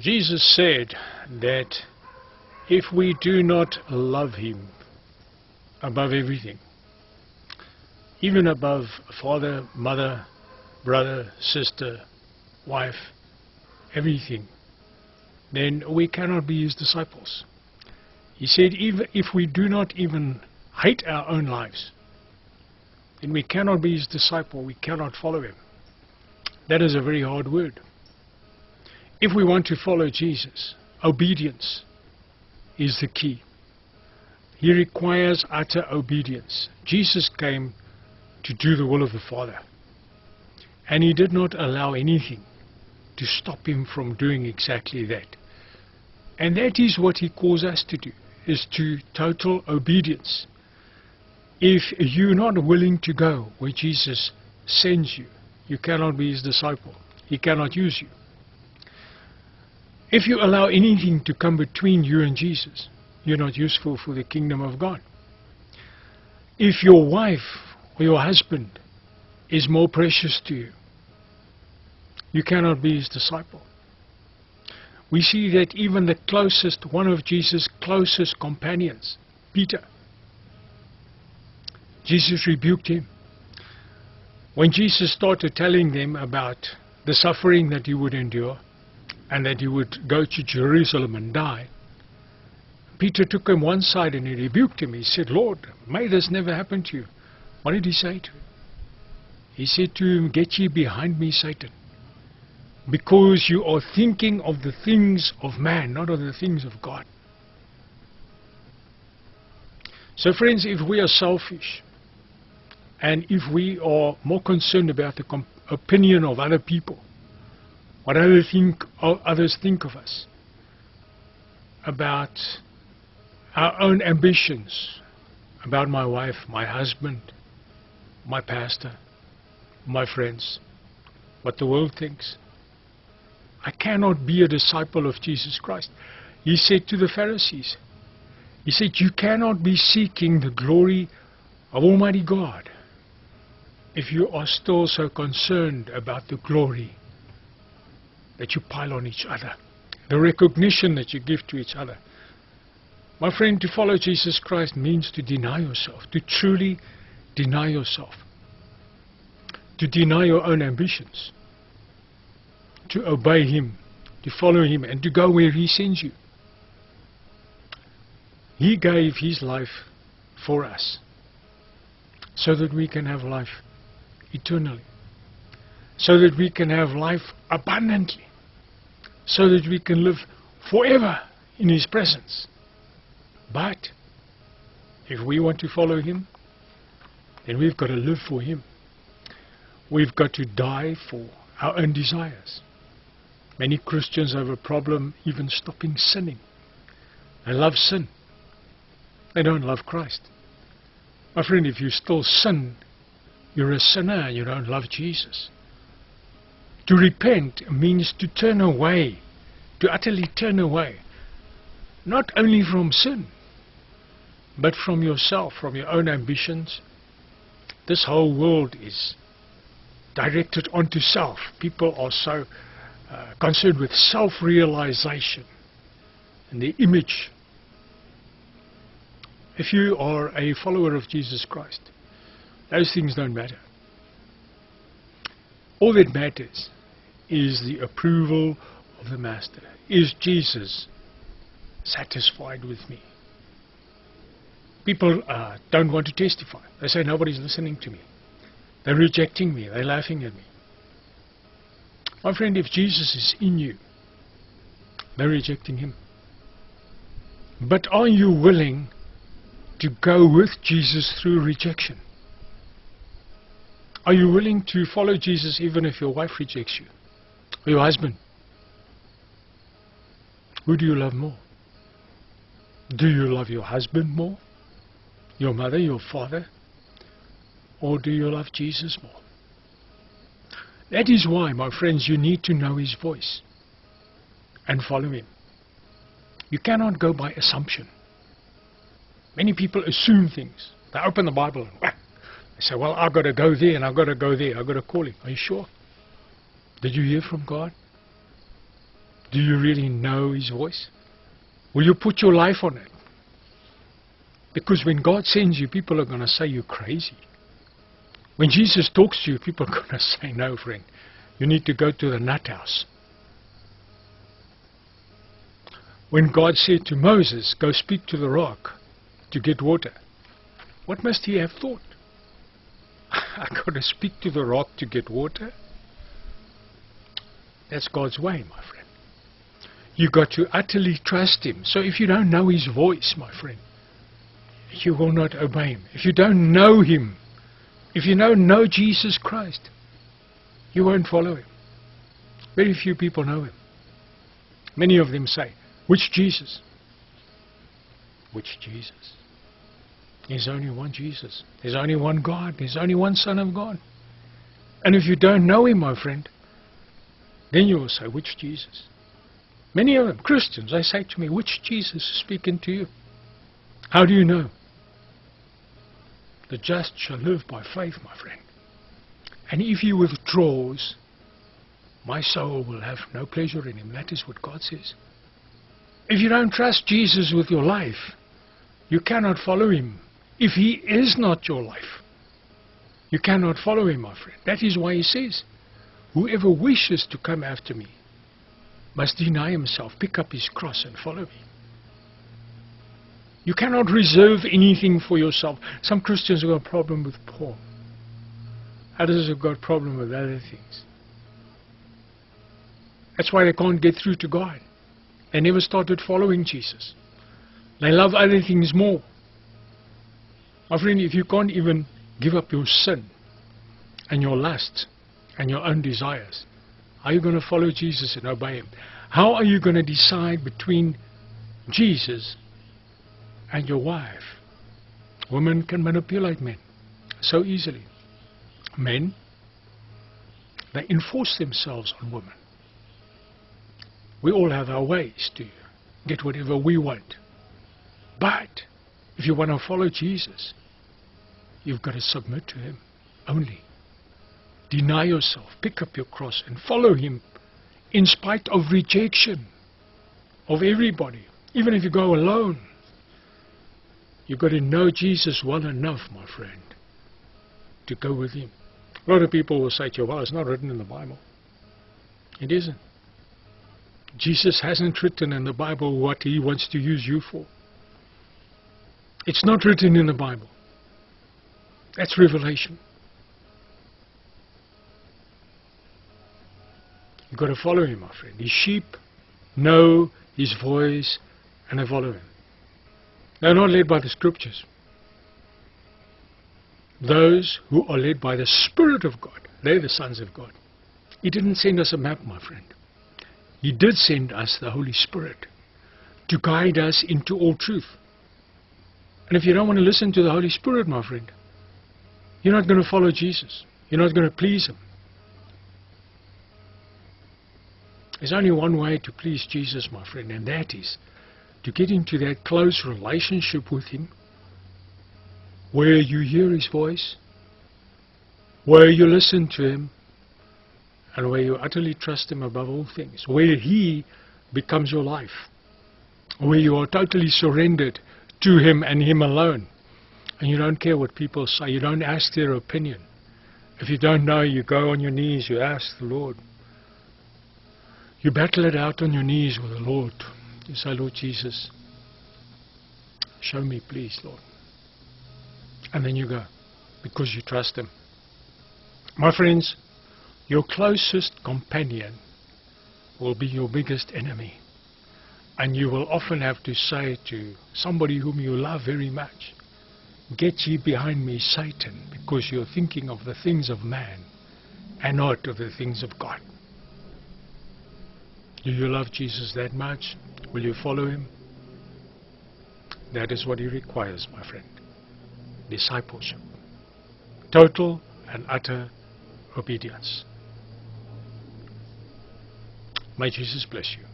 Jesus said that if we do not love him above everything, even above father, mother, brother, sister, wife, everything, then we cannot be his disciples. He said, even if we do not even hate our own lives, then we cannot be his disciple, we cannot follow him. That is a very hard word. If we want to follow Jesus, obedience is the key. He requires utter obedience. Jesus came to do the will of the Father. And he did not allow anything to stop him from doing exactly that. And that is what he calls us to do, is to total obedience. If you're not willing to go where Jesus sends you, you cannot be his disciple. He cannot use you. If you allow anything to come between you and Jesus, you're not useful for the kingdom of God. If your wife or your husband is more precious to you, you cannot be his disciple. We see that even the closest, one of Jesus' closest companions, Peter, Jesus rebuked him. When Jesus started telling them about the suffering that he would endure and that he would go to Jerusalem and die, Peter took him one side and he rebuked him. He said, Lord, may this never happen to you. What did he say to him? He said to him, Get ye behind me, Satan, because you are thinking of the things of man, not of the things of God. So friends, if we are selfish, and if we are more concerned about the opinion of other people, what other think, others think of us, about our own ambitions, about my wife, my husband, my pastor, my friends, what the world thinks. I cannot be a disciple of Jesus Christ. He said to the Pharisees, He said, You cannot be seeking the glory of Almighty God if you are still so concerned about the glory that you pile on each other, the recognition that you give to each other. My friend, to follow Jesus Christ means to deny yourself, to truly deny yourself, to deny your own ambitions, to obey Him, to follow Him, and to go where He sends you. He gave His life for us so that we can have life eternally. So that we can have life abundantly. So that we can live forever in His presence. But if we want to follow Him, then we've got to live for Him. We've got to die for our own desires. Many Christians have a problem even stopping sinning. They love sin. They don't love Christ. My friend, if you still sin you're a sinner and you don't love Jesus. To repent means to turn away, to utterly turn away, not only from sin, but from yourself, from your own ambitions. This whole world is directed onto self. People are so uh, concerned with self-realization and the image. If you are a follower of Jesus Christ, those things don't matter. All that matters is the approval of the Master. Is Jesus satisfied with me? People uh, don't want to testify. They say nobody's listening to me. They're rejecting me. They're laughing at me. My friend, if Jesus is in you, they're rejecting him. But are you willing to go with Jesus through rejection? Are you willing to follow Jesus even if your wife rejects you? Or your husband? Who do you love more? Do you love your husband more? Your mother, your father? Or do you love Jesus more? That is why, my friends, you need to know his voice and follow him. You cannot go by assumption. Many people assume things. They open the Bible and whack, I say, well, I've got to go there and I've got to go there. I've got to call him. Are you sure? Did you hear from God? Do you really know His voice? Will you put your life on it? Because when God sends you, people are going to say you're crazy. When Jesus talks to you, people are going to say, no, friend, you need to go to the nut house. When God said to Moses, go speak to the rock to get water, what must he have thought? I got to speak to the rock to get water? That's God's way, my friend. You've got to utterly trust him. So if you don't know his voice, my friend, you will not obey him. If you don't know him, if you don't know Jesus Christ, you won't follow him. Very few people know him. Many of them say, which Jesus? Which Jesus? There's only one Jesus. There's only one God. There's only one Son of God. And if you don't know him, my friend, then you will say, which Jesus? Many of them, Christians, they say to me, which Jesus is speaking to you? How do you know? The just shall live by faith, my friend. And if he withdraws, my soul will have no pleasure in him. That is what God says. If you don't trust Jesus with your life, you cannot follow him. If he is not your life, you cannot follow him, my friend. That is why he says, Whoever wishes to come after me must deny himself, pick up his cross and follow me. You cannot reserve anything for yourself. Some Christians have got a problem with porn. Others have got a problem with other things. That's why they can't get through to God. They never started following Jesus. They love other things more. My friend, if you can't even give up your sin and your lusts and your own desires, are you going to follow Jesus and obey Him? How are you going to decide between Jesus and your wife? Women can manipulate men so easily. Men, they enforce themselves on women. We all have our ways to get whatever we want. But if you want to follow Jesus, you've got to submit to Him only. Deny yourself, pick up your cross, and follow Him in spite of rejection of everybody. Even if you go alone, you've got to know Jesus well enough, my friend, to go with Him. A lot of people will say to you, well, it's not written in the Bible. It isn't. Jesus hasn't written in the Bible what He wants to use you for. It's not written in the Bible. That's revelation. You've got to follow him, my friend. His sheep know his voice and they follow him. They're not led by the scriptures. Those who are led by the Spirit of God, they're the sons of God. He didn't send us a map, my friend. He did send us the Holy Spirit to guide us into all truth. And if you don't want to listen to the Holy Spirit, my friend, you're not going to follow Jesus. You're not going to please Him. There's only one way to please Jesus, my friend, and that is to get into that close relationship with Him where you hear His voice, where you listen to Him, and where you utterly trust Him above all things, where He becomes your life, where you are totally surrendered to Him and Him alone. And you don't care what people say. You don't ask their opinion. If you don't know, you go on your knees, you ask the Lord. You battle it out on your knees with the Lord. You say, Lord Jesus, show me, please, Lord. And then you go, because you trust Him. My friends, your closest companion will be your biggest enemy. And you will often have to say to somebody whom you love very much, Get ye behind me, Satan, because you're thinking of the things of man and not of the things of God. Do you love Jesus that much? Will you follow him? That is what he requires, my friend. Discipleship. Total and utter obedience. May Jesus bless you.